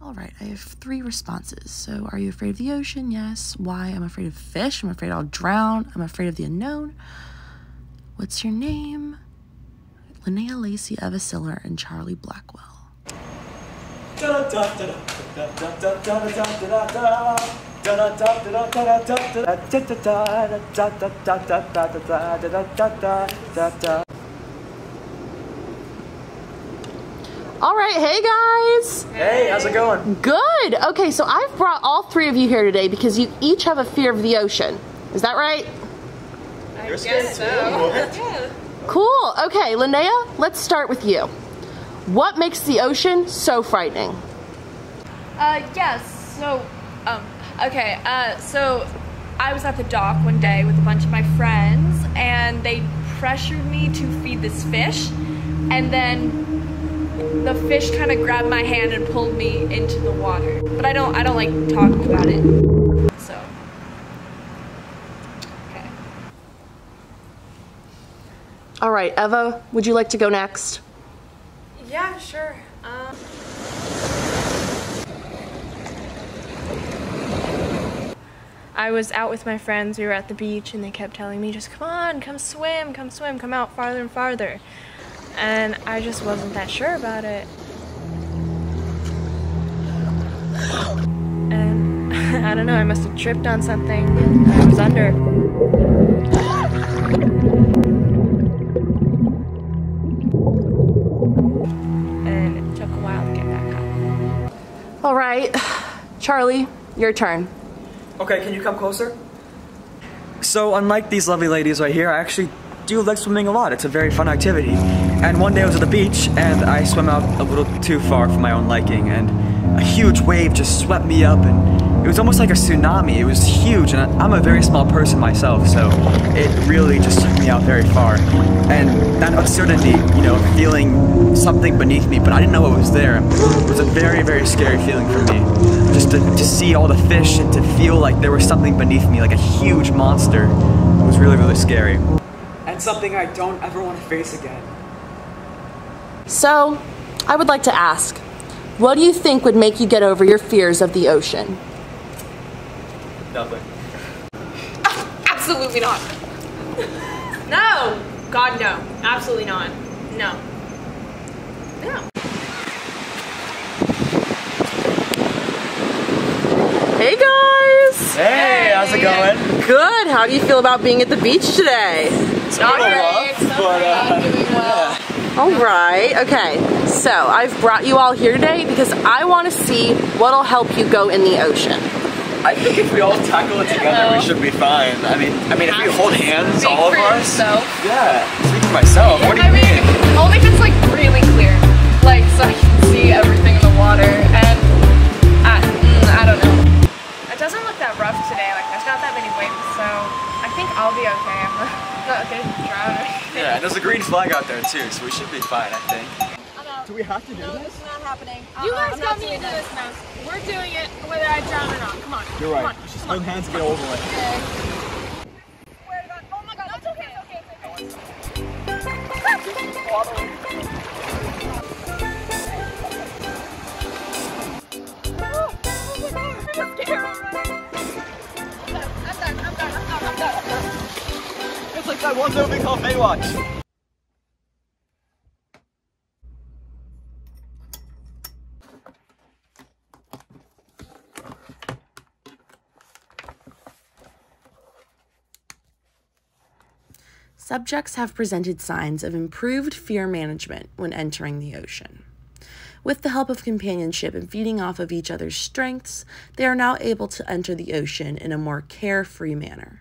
All right, I have three responses. So, are you afraid of the ocean? Yes. Why? I'm afraid of fish. I'm afraid I'll drown. I'm afraid of the unknown. What's your name? Linnea Lacey, Eva Siller, and Charlie Blackwell. All right, hey guys. Hey, how's it going? Good. Okay, so I've brought all three of you here today because you each have a fear of the ocean. Is that right? You're scared too. Cool. Okay, Linnea, let's start with you. What makes the ocean so frightening? Uh, yes. So, um, okay. Uh, so I was at the dock one day with a bunch of my friends, and they pressured me to feed this fish, and then the fish kind of grabbed my hand and pulled me into the water. But I don't, I don't like talking about it. So, okay. All right, Eva, would you like to go next? Yeah, sure. Um, I was out with my friends. We were at the beach, and they kept telling me, "Just come on, come swim, come swim, come out farther and farther." And I just wasn't that sure about it. And I don't know. I must have tripped on something. I was under. And it took a while to get back up. All right, Charlie, your turn. Okay, can you come closer? So, unlike these lovely ladies right here, I actually do like swimming a lot. It's a very fun activity. And one day I was at the beach and I swam out a little too far for my own liking, and a huge wave just swept me up, and it was almost like a tsunami. It was huge, and I'm a very small person myself, so it really just took me out very far. And that uncertainty, you know, feeling something beneath me, but I didn't know what was there, it was a very, very scary feeling for me. Just to, to see all the fish and to feel like there was something beneath me, like a huge monster, it was really, really scary. And something I don't ever want to face again. So, I would like to ask, what do you think would make you get over your fears of the ocean? Nothing. Absolutely not. no. God, no. Absolutely not. No. No. Hey guys! Hey, how's it going? Good. How do you feel about being at the beach today? It's Not little very rough, but, uh, doing well. All right. Okay. So, I've brought you all here today because I want to see what'll help you go in the ocean. I think if we all tackle it together, we should be fine. I mean, I mean, if we hold hands, Speak all of for us. yourself. Yeah, speak for myself. What do you I mean, mean? only if it's like really clear, like so I can see everything in the water. And I, mm, I don't know. It doesn't look that rough today. Like there's not that many waves, so I think I'll be okay. I'm not, not gonna drown or anything. Yeah, and there's a green flag out there too, so we should be fine, I think. Do we have to do No, this? this is not happening. Uh-uh, you Uh-uh, guys I'm got me doing into this. this mess. We're doing it whether I drown or not. Come on. You're Come right. on. Let's just hold hands and get over it. Swear It's like that one movie called Baywatch. Subjects have presented signs of improved fear management when entering the ocean. With the help of companionship and feeding off of each other's strengths, they are now able to enter the ocean in a more carefree manner.